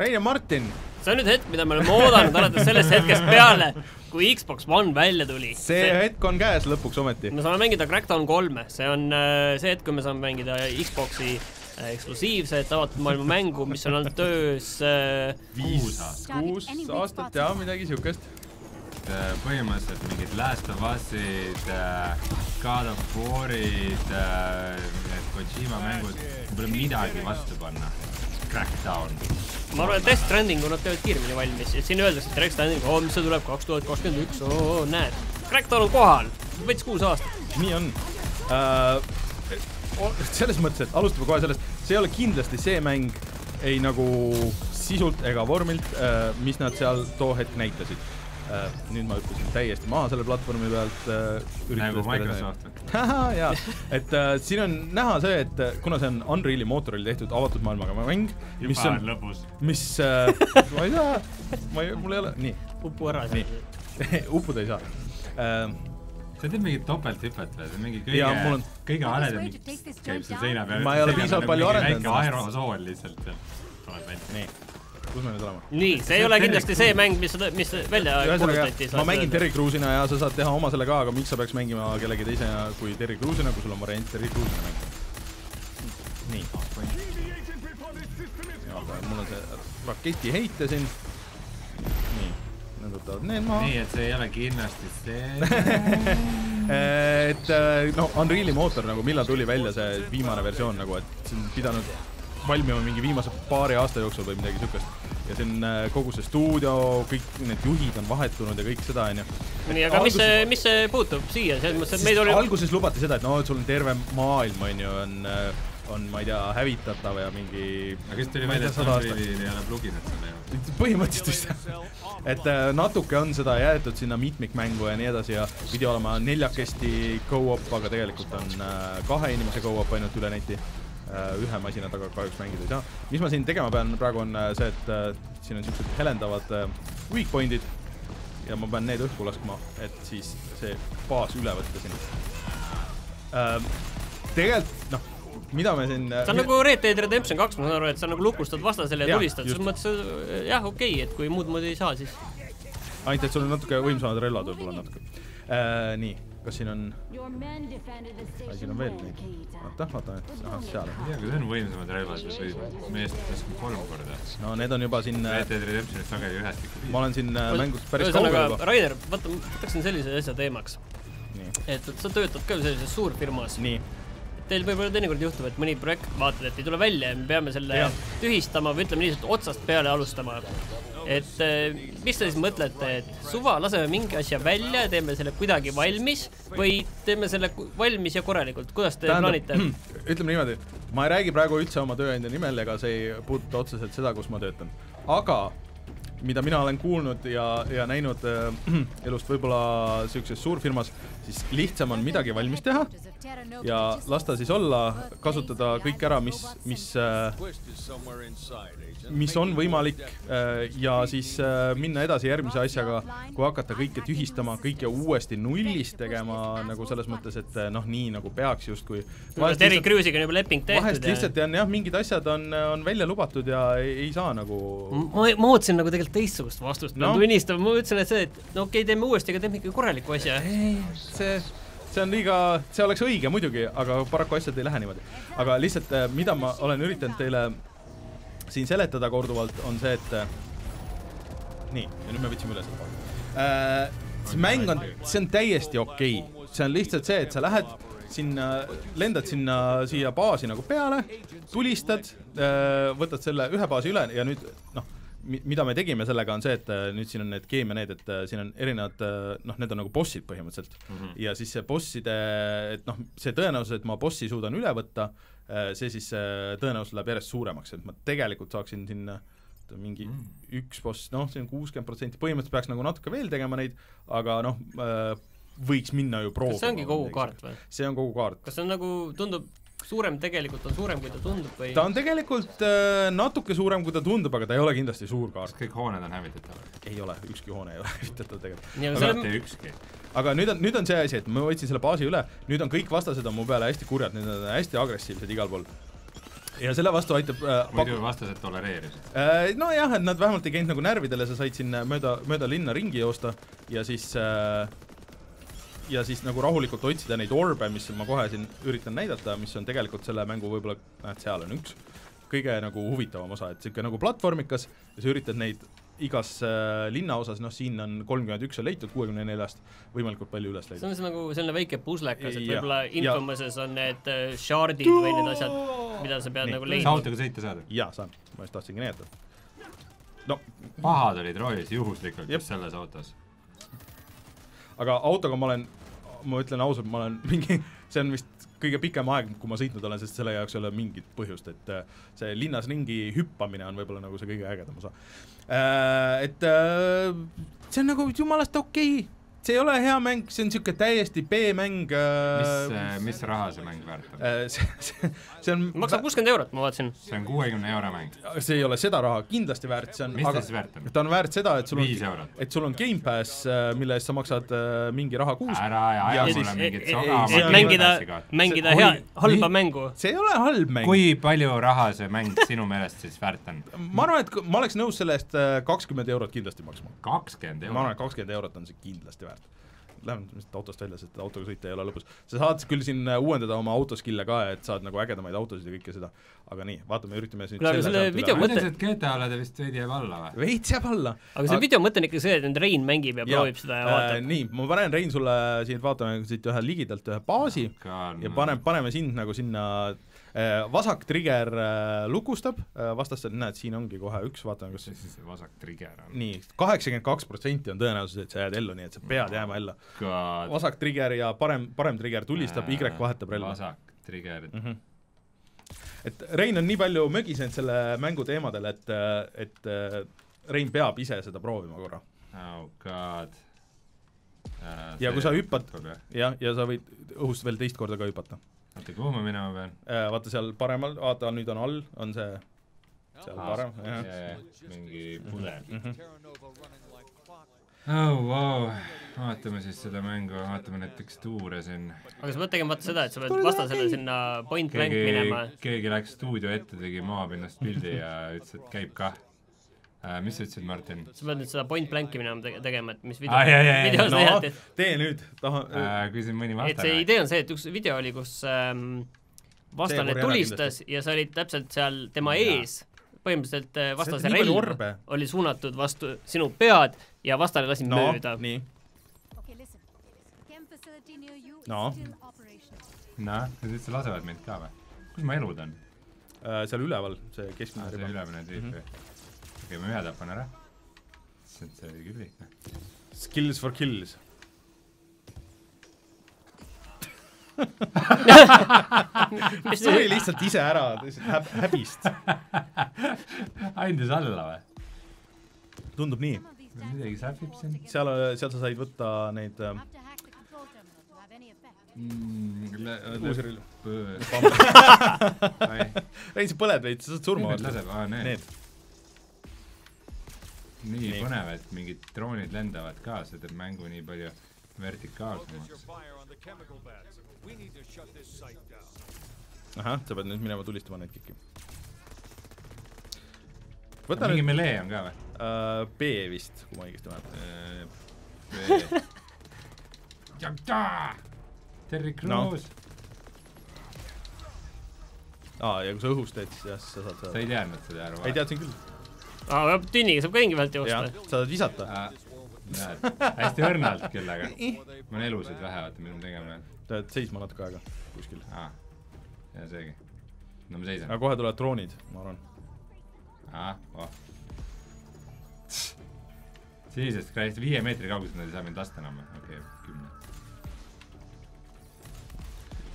Rein ja Martin, see on nüüd hetk, mida me oleme oodanud alates sellest hetkest peale, kui Xbox One välja tuli. see hetk on käes lõpuks ometi. me saame mängida Crackdown kolme, see on äh, see hetk, kui me saame mängida Xbox'i äh, eksklusiivset avatud maailma mängu, mis on olnud töös äh, kuus aastat. kuus aastat ja midagi siukest. Äh, põhimõtteliselt mingid Last of Us'id, God of War'id, need Kojima mängud, pole midagi vastu panna. Crackdown. ma arvan, et Death Strandingu nad teevad kiiremini valmis, et siin öeldakse, et Death Stranding, oo, mis see tuleb kaks tuhat kakskümmend üks, oo, näed. Crackdown on kohal, võttis kuus aastat. nii on uh,. selles mõttes, et alustame kohe sellest, see ei ole kindlasti see mäng ei nagu sisult ega vormilt uh,, mis nad seal too hetk näitasid. Nüüd ma hüppasin täiesti maha selle platvormi pealt nagu Microsoft. jaa, et uh, siin on näha see, et uh, kuna see on Unreali mootoril tehtud avatud maailmaga mäng, mis juba on mis uh,, ma ei saa, ma ei, mul ei ole, nii, upu ära Nii. uppuda ei saa uh,. sa teed mingit topelthüpet või, mingi kõige on-, kõige haledam käib seal seina peal. Ma ei ole piisavalt palju arendanud väike aerosool lihtsalt tuleb välja. nii, kus me nüüd oleme? nii, see ei ole kindlasti see mäng, mis, mis välja kuulutati., ma mängin Terry Crews'ina ja sa saad teha oma selle ka, aga miks sa peaks mängima kellegi teisena kui Terry Crews'ina, kui sul on variant Terry Crews'ina mängida. nii, mul on see raketiheite siin. nii, need võtavad need maha. nii, et see ei ole kindlasti see. et äh, no Unreali mootor nagu, millal tuli välja see viimane versioon nagu, et see on pidanud valmima mingi viimase paari aasta jooksul või midagi siukest. ja see on äh, kogu see stuudio, kõik need juhid on vahetunud ja kõik seda onju. nii, aga mis see, mis see puutub siia, selles mõttes, et meid oli alguses lubati seda, et no et sul on terve maailm onju, on, on, ma ei tea, hävitatav ja mingi. aga siis tuli välja, et Unrealil ei ole pluginat selle jaoks. põhimõtteliselt vist jah. et äh, natuke on seda jäetud sinna mitmikmängu ja nii edasi ja pidi olema neljakesti go-op, aga tegelikult on äh, kahe inimese go-op ainult üle neti. Ühe masina taga kahjuks mängida ei saa. mis ma siin tegema pean praegu on äh, see, et äh, siin on siuksed helendavad äh, weak point'id ja ma pean need õhku laskma, et siis see baas üle võtta siin äh,. tegelikult noh, mida me siin. see on nagu Red Dead Redemption kaks, ma saan aru, et sa nagu lukustad vastasele ja Jah, tulistad, selles mõttes äh, jah, okei okay,, et kui muud moodi ei saa, siis ainult, et sul on natuke võimsamad relvad võib-olla natuke äh,. nii, kas siin on, siin on veel neid, oota, vaata nüüd, ahah, seal on. ei tea, kui see on võimsamad relvad või meest lasknud kolm korda. no need on juba siin, Red Dead Redemptionist sageli ühest ikka ma olen siin äh, mängus päris kaugel juba. Rainer, vaata, võtaksin sellise asja teemaks, et, et sa töötad ka sellises suurfirmas, nii, teil võib-olla teinekord juhtub, et mõni projekt vaatad, et ei tule välja ja me peame selle Jah. tühistama või ütleme et otsast peale alustama. et eh, mis te siis mõtlete, et suva, laseme mingi asja välja ja teeme selle kuidagi valmis või teeme selle valmis ja korralikult, kuidas te plaanite? ütleme niimoodi, ma ei räägi praegu üldse oma tööandja nimel, ega see ei puuduta otseselt seda, kus ma töötan, aga mida mina olen kuulnud ja, ja näinud äh, elust võib-olla siukses suurfirmas, siis lihtsam on midagi valmis teha ja lasta siis olla, kasutada kõik ära, mis, mis äh, mis on võimalik äh, ja siis äh, minna edasi järgmise asjaga, kui hakata kõike tühistama, kõike uuesti nullist tegema nagu selles mõttes, et noh, nii nagu peaks justkui. Terry Crews'iga on juba leping vahest tehtud lihtsalt on jah, mingid asjad on, on välja lubatud ja ei, ei saa nagu ma, ma ootasin nagu tegelikult teistsugust vastust, No. tunnistama, ma ütlesin, et see, et no okei okay,, teeme uuesti, aga teeme ikka korraliku asja. see, see on liiga, see oleks õige muidugi, aga paraku asjad ei lähe niimoodi. aga lihtsalt, mida ma olen üritanud teile siin seletada korduvalt, on see, et äh, nii, ja nüüd me võtsime üle seda äh,. see mäng on, see on täiesti okei okay., see on lihtsalt see, et sa lähed sinna, lendad sinna siia baasi nagu peale, tulistad, võtad selle ühe baasi üle ja nüüd noh, mida me tegime sellega, on see, et äh, nüüd siin on need keemia need, et äh, siin on erinevad äh, noh, need on nagu bossid põhimõtteliselt mm. -hmm. ja siis see bosside, et noh, see tõenäosus, et ma bossi suudan üle võtta, see siis tõenäosus läheb järjest suuremaks, et ma tegelikult saaksin sinna mingi mm. üks boss, noh, see on kuuskümmend protsenti, põhimõtteliselt peaks nagu natuke veel tegema neid, aga noh, võiks minna ju proovima. kas see ongi kogu kaart või? see on kogu kaart. kas see on nagu, tundub suurem tegelikult on suurem, kui ta tundub või? ta on tegelikult äh, natuke suurem, kui ta tundub, aga ta ei ole kindlasti suur kas kaart. kõik hooned on hävitatavad? ei ole, ükski hoone ei ole hävitatav tegelikult. mitte ükski. aga nüüd on, nüüd on see asi, et ma võtsin selle baasi üle, nüüd on kõik vastased on mu peale hästi kurjad, need on hästi agressiivsed igal pool. ja selle vastu aitab äh, muidu vastased tolereerisid. Äh, nojah, et nad vähemalt ei käinud nagu närvidele, sa said siin mööda, mööda linna ringi joosta ja siis äh, ja siis nagu rahulikult otsida neid orbe, mis ma kohe siin üritan näidata, mis on tegelikult selle mängu võib-olla, näed, seal on üks kõige nagu huvitavam osa, et sihuke nagu platvormikas ja sa üritad neid igas äh, linnaosas, noh siin on kolmkümmend üks on leitud kuuekümne neljast, võimalikult palju üles see leida. on see nagu selline väike puslekas, et võib-olla Infomouses on need äh, shardid või need asjad, mida sa pead Nii. nagu sa leidma. autoga sõita saad? jaa, saan, ma just tahtsingi näidata. no pahad olid roolis juhuslikult just selles autos. aga autoga ma olen, ma ütlen ausalt, ma olen mingi, see on vist kõige pikem aeg, kui ma sõitnud olen, sest selle jaoks ei ole mingit põhjust, et äh, see linnas ringi hüppamine on võib-olla nagu see kõige ägedam osa. Et äh, see on nagu jumalast okei okay., see ei ole hea mäng, see on niisugune täiesti B-mäng. mis, mis raha see mäng väärt on? see, see, see on, maksab kuuskümmend eurot, ma vaatasin. see on kuuekümne euro mäng. see ei ole seda raha kindlasti väärt, see on, mis ta siis väärt on? ta on väärt seda, et sul on, eurot. et sul on Gamepass, mille eest sa maksad äh, mingi raha kuus. ära ja Ja aja mulle mingit soga et on- mängida mängida See- hea halba nii- mängu. see ei ole halb mäng. kui palju raha see mäng sinu meelest siis väärt on? ma arvan, et ma oleks nõus selle eest äh, kakskümmend eurot kindlasti maksma. kakskümmend ma arvan, eurot et. kakskümmend eurot on see kindlasti väärt. Lähme lihtsalt autost välja, sest autoga sõita ei ole lõbus. sa saad küll siin äh, uuendada oma autoskill'e ka, et saad nagu ägedamaid autosid ja kõike seda, aga nii, vaatame, üritame siis Kuule, aga selle video ma mõte- et GTA-le ta vist veidi jääb alla või? veits jääb alla. aga see video mõte on ikka see, et nüüd Rein mängib ja Jaa. proovib seda ja äh, vaatab. nii, ma panen, Rein, sulle siin, vaatame siit ühe ligidalt ühe baasi ja paneme, paneme sind nagu sinna äh, vasak trigger äh, lukustab äh,, vastastel, näed, siin ongi kohe üks, vaatame, kas mis siis see vasak trigger on? nii, kaheksakümmend kaks protsenti on tõenäosus, et sa jääd ellu, nii et sa pead jääma ellu. Vasak trigger ja parem, parem trigger tulistab, Y vahetab relva. vasak trigger. mm. -hmm. et Rein on nii palju mögisenud selle mängu teemadel, et, et äh, Rein peab ise seda proovima korra. oh god. Ja kui sa hüppad- jah, ja sa võid õhust veel teist korda ka hüpata. oota, kuhu ma minema pean? vaata seal paremal, vaata nüüd on all, on see seal parem, jah. mingi pudel. Mhm. oh wow, vaatame siis seda mängu, vaatame neid tekstuure siin. aga sa pead tegema vaata seda, et sa pead vastasele sinna point blank minema., keegi läks stuudio ette, tegi maapinnast pildi ja ütles, et käib kah äh,. Mis sa ütlesid, Martin sa pead nüüd seda point blank'i minema tege- tegema, et mis video jaa, jaa, jaa. videos no näidati. tee nüüd, taha äh,? kui siin mõni et see idee on see, et üks video oli, kus ähm, vastane tulistas ja sa olid täpselt seal tema Jaa. ees, põhimõtteliselt äh, vastase relv orbe. oli suunatud vastu sinu pead ja vastane lasi no mööda. nii, Okay, listen. Chem facility near you No. is still operational. noh, nad üldse lasevad mind ka või? kus mu elud on? äh, seal üleval see keskmine aa, see riba. ülemine tüüp Mhm. või? Ma ühe tapan ära. see oli küll lihtne. Skills for kills. mis suri lihtsalt ise ära, lihtsalt häb-, häbist. andis alla või? tundub nii. Midagi sähvib siin. seal, seal sa said võtta neid äh, effect. Mm, uusi relvi. Need Rein, sa põled veits, sa saad surma vastu. laseb, aa need, Need, nii Nii. põnev, et mingid droonid lendavad ka, see teeb mängu nii palju vertikaalsemaks. ahah, sa pead nüüd minema tulistama neid kõiki. võta mingi nüüd melee on ka või? äh, B vist, kui ma õigesti mäletan. Terry No. Crews aa, ja kui sa õhus teed, siis jah, siis sa saad sa seda. ei teadnud seda arva? ei teadsin küll. aa, tünniga saab ka ringi pealt joosta., sa saad visata. näed, hästi õrnalt küll, aga mul on elusid vähe, vaata, mida ma tegema pean. pead seisma natuke aega kuskil. ja seegi. no ma seisan aga. kohe tulevad droonid, ma arvan. aa, oh. Jesus Christ, viie meetri kauguselt nad ei saa mind lasta enam, okei okay,, kümne.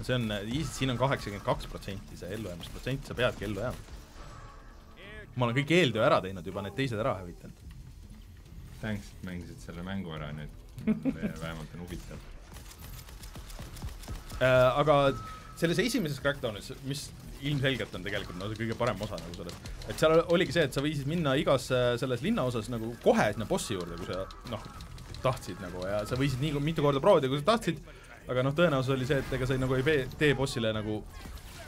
see on, siin on kaheksakümmend kaks protsenti see ellujäämisprotsent, sa peadki ellu jääma. Ma olen kõik eeltöö ära teinud juba, need teised ära hävitanud. Thanks, et mängisid selle mängu ära nüüd. vähemalt on huvitav. Äh, aga selles esimeses Crackdownis, mis ilmselgelt on tegelikult no see kõige parem osa nagu sellest, et seal oligi see, et sa võisid minna igas äh, selles linnaosas nagu kohe sinna bossi juurde, kui sa noh, tahtsid nagu ja sa võisid nii mitu korda proovida, kui sa tahtsid, aga noh, tõenäosus oli see, et ega sa nagu ei tee bossile nagu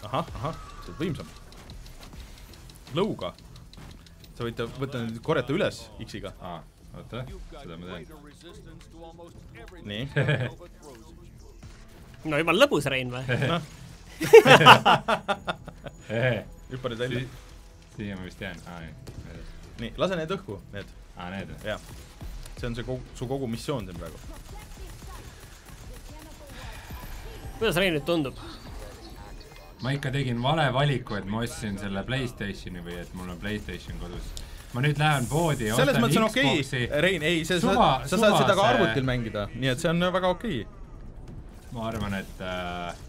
ahah, ahah, sa oled võimsam. lõuga. Sa võid ta võtta nüüd, korjata üles X-iga, aa, oota, seda ma teen. nii. no jumal lõbus, Rein või? noh, hüppa nüüd välja. siia ma vist jään, aa ei, nii, lase need õhku, need, aa need või? jah. see on see kogu, su kogu missioon siin praegu. kuidas Rein nüüd tundub? Ma ikka tegin vale valiku, et ma ostsin selle Playstationi või et mul on Playstation kodus. ma nüüd lähen poodi ja selles ostan mõttes on okei okay., Rein, ei, sa, sa, saad seda ka arvutil mängida, nii et see on väga okei okay.. ma arvan, et äh,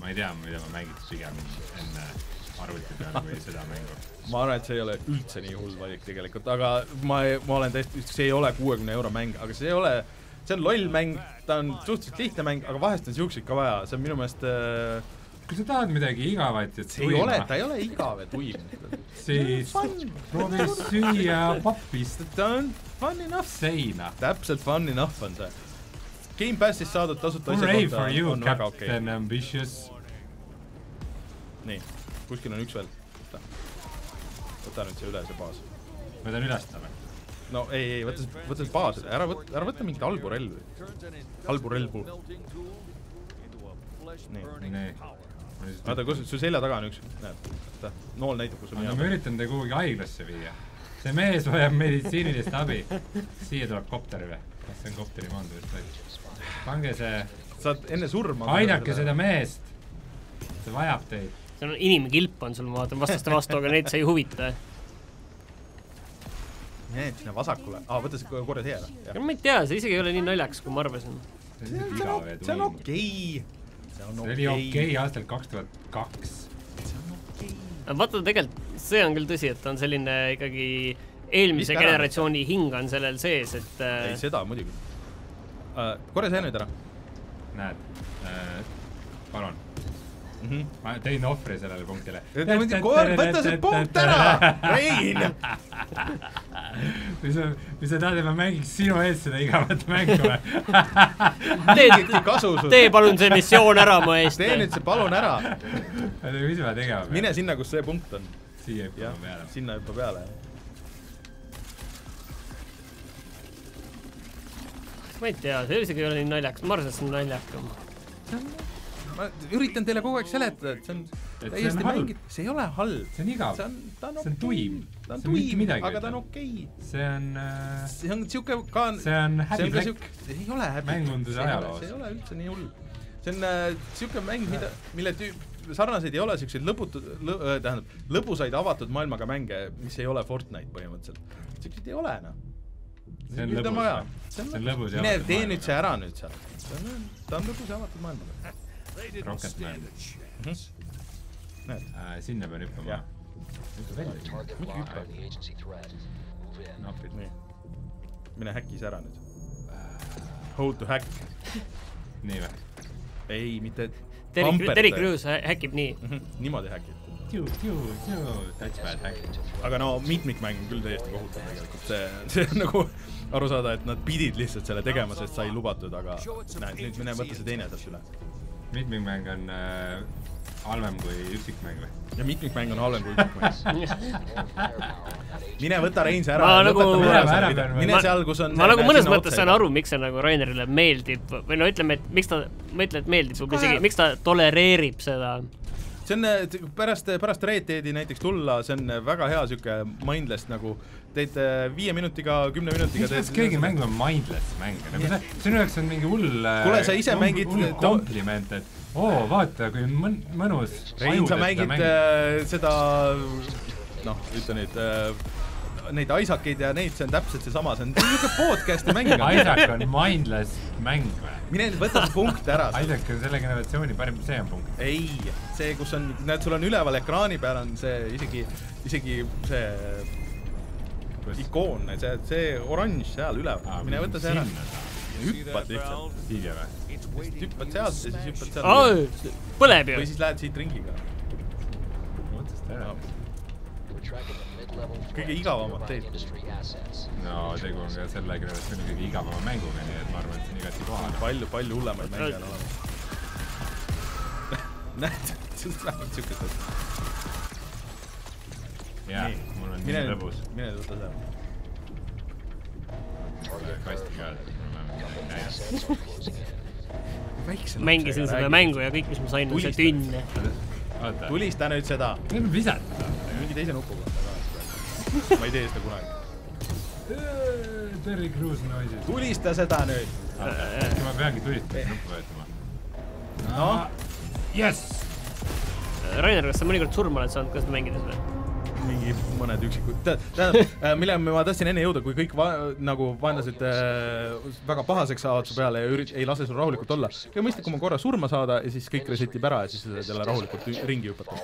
ma ei tea, mida ma mängiks pigem enne arvuti peal või seda mängu. ma arvan, et see ei ole üldse nii hull valik tegelikult, aga ma, ma olen täiesti, see ei ole kuuekümne euro mäng, aga see ei ole, see on loll mäng, ta on suhteliselt lihtne mäng, aga vahest on siukseid ka vaja, see on minu meelest äh, kui sa tahad midagi igavat ja see ei ole, ta ei ole igav ja tuim. siis proovi süüa pappist ta on fun enough, seina. täpselt fun enough on see. Gamepassis saadud tasuta Hooray for you, Captain Ambitious. nii, kuskil on üks veel. võta nüüd see üle, see baas. võtan üles ta või? No ei, ei võta see, võta see baas, ära võta, ära võta mingit halbu relvi. halbu relvu. nii, nii. vaata, kus su selja taga on üks, näed, vaata, nool näitab, kus on ma üritan ta kuhugi haiglasse viia. see mees vajab meditsiinilist abi. siia tuleb kopter või? kas see on kopteri maandumisest või? pange see, saad enne surma. aidake seda. meest. ta vajab teid. seal on inimkilp on sul, ma vaatan vastaste vastu, aga neid see ei huvita. Mine sinna vasakule, aa, võta see korra see ära. ma ei tea, see isegi ei ole nii naljakas, kui ma arvasin. see on see on okei. see on see oli okei okei. aastal kaks tuhat kaks. see on okei. vaata, tegelikult see on küll tõsi, et ta on selline ikkagi eelmise ära generatsiooni hing on sellel sees, et ei, äh, seda muidugi. korra see nüüd ära. näed äh,, palun, Mhm. ma tõin ohvri sellele punktile. võta see punkt ära, Rein. või sa, või sa tahad, et ma mängiks sinu eest seda igavat mängu või? sul. tee palun see missioon ära mu eest. tee nüüd see palun ära. mis ma tegema pean? mine sinna, kus see punkt on. siia jah hüppama, peale. sinna hüppa peale. ma ei tea, see isegi ei ole nii naljakas, ma arvan, et see on naljakam. ma üritan teile kogu aeg seletada, et see on täiesti mängid, see ei ole halb. see on igav see. on, ta on see on tuim. ta on tuim, aga ta on okei. see on äh,, see on siuke ka, see on häbiplekk. ei ole häbi. Mängunduse ajaloos. see ei ole üldse nii hull. see on äh, siuke mäng, mida, mille tüüp, sarnaseid ei ole siukseid lõputud lõ,, tähendab, lõbusaid avatud maailmaga mänge, mis ei ole Fortnite põhimõtteliselt. siukseid ei ole noh. See on lõbus. See on lõbus ja mine tee nüüd see ära nüüd seal. ta on lõbus ja avatud maailmaga. Rocketman. näed, Äh, sinna pean hüppama muidugi hüppa. napid. nii, mine häki see ära nüüd. Hold to hack, nii või? ei, mitte teeb. Crews hä- häkib nii. Mhm, niimoodi häkib. aga no mitmikmäng on küll täiesti kohutav tegelikult, see, see on nagu aru saada, et nad pidid lihtsalt selle tegema, sest sai lubatud, aga näed, nüüd mine võta see teine sealt üle. mitmikmäng on äh, halvem kui üksikmäng või? ja mitmikmäng on halvem kui üksikmäng. mine võta Rein see ära nagu- ära, mine ma- seal, kus on ma nagu mõnes mõttes saan aru, miks see nagu Rainerile meeldib või no ütleme, et miks ta, ma ei ütle, et meeldib, isegi, miks ta tolereerib seda. see on äh, pärast, pärast Red Deadi näiteks tulla, see on väga hea siuke mindless nagu teed äh, viie minutiga, kümne minutiga miks keegi mängima mindless mänge, nagu see, sinu jaoks on mingi hull äh, Kuule, sa ise mängid- hull kompliment, et oo, vaata, kui mõn-, mõnus. Rein, sa mängid äh, seda, noh, ütle nüüd äh, neid Isaaceid ja neid, see on täpselt seesama, see on niisugune podcast'i mäng. Isaac on mindless mäng või? mine võta see punkt ära. Isaac on selle generatsiooni parim, see on punkt. ei, see, kus on, näed, sul on üleval ekraani peal on see isegi, isegi see ikoon, see, see oranž seal üleval, mine võta see ära. Hüppad lihtsalt, hilja või? hüppad sealt ja siis hüppad sealt. põleb ju või. siis lähed siit ringiga. otsast ära. kõige igavamad teed. no tegu on ka selle generatsiooni kõige igavama mänguga, nii et ma arvan, et see on igati kohane. palju, palju hullemaid mänge on olemas. näed, sinust vähemalt siukest asja. jaa, mul on nii mine lõbus. mine võta see. kasti mängisin seda mängu ja kõik, mis ma sain, on see tünn. tulista nüüd seda. võime visata. mingi teise nupuga. ma ei tee seda kunagi. Terry Crews noises. tulista seda nüüd. äkki ma peangi tulistama nuppu vajutama. noh, jess. Rainer, kas sa mõnikord surma oled saanud ka seda mängides või? Mingi mõned üksikud, tähendab, mille ma tahtsin enne jõuda, kui kõik va nagu vaenlased äh, väga pahaseks saavad su peale ja ürit-, ei lase sul rahulikult olla, kõige mõistlikum on korra surma saada ja siis kõik reset ib ära ja siis sa saad jälle rahulikult ringi hüpata.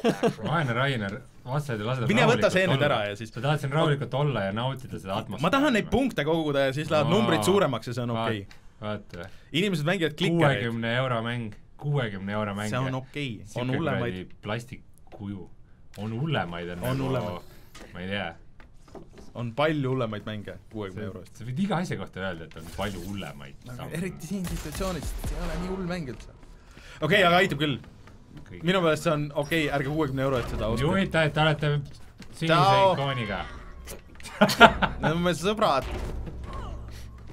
vaene Rainer, vastased ei lase Mine võta see nüüd ära ja siis- sa tahad siin rahulikult olla ja nautida seda atmosfääri. ma tahan neid punkte koguda ja siis lähevad numbrid suuremaks ja see on okei okay.. vaata, inimesed mängivad klikereid, kuuekümne euro mäng, kuuekümne euro mäng. see on okei okay., on hullemaid. plastikkuju, on hullemaid on, On hullemaid. ma ei tea, on palju hullemaid mänge kuuekümne euro eest. sa võid iga asja kohta öelda, et on palju hullemaid. eriti siin situatsioonis, see ei ole nii hull mäng üldse. okei okay,, aga aitab küll. minu meelest see on okei okay,, ärge kuuekümne euro eest seda ostke. juhita, et te olete sinise ikooniga. Need on meie sõbrad.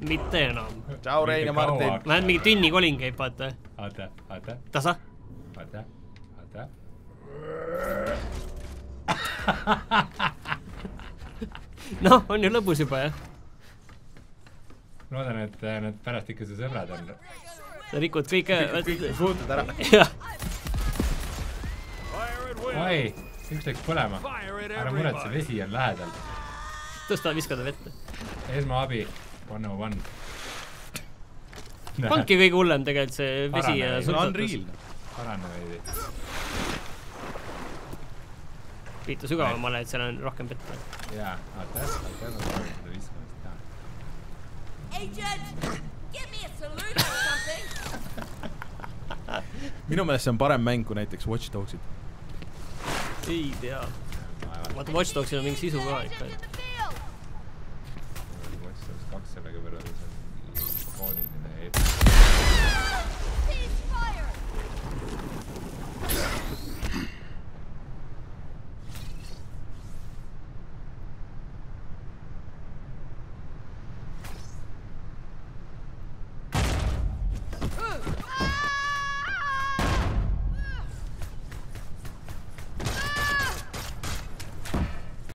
mitte enam. tšau, Rein ja Martin. Vähemalt mingi tünni kolin käib, vaata. vaata, vaata, tasa. vaata. noh, on ju lõbus juba jah. loodan, et äh, need pärast ikka su sõbrad on. sa rikud kõik puutud ära. jah, oi, üks läks põlema. ära muretse, vesi on lähedal. tõsta, viska ta vette. esmaabi, one oh one. ongi kõige hullem tegelikult see vesi ja Parane, see on sultatus Unreal. parane veidi liitu sügavamale, et seal on rohkem petta. jaa, aga tässä, tässä on tarvitaan viskamista. Hey judge, give me a salute or something. minu meelest see on parem mäng kui näiteks Watch Dogsid. ei tea. vaata Watch Dogsil on mingi sisu ka ikka. Watch Dogs kaks sellega võrreldes on ikooniline eetrikord.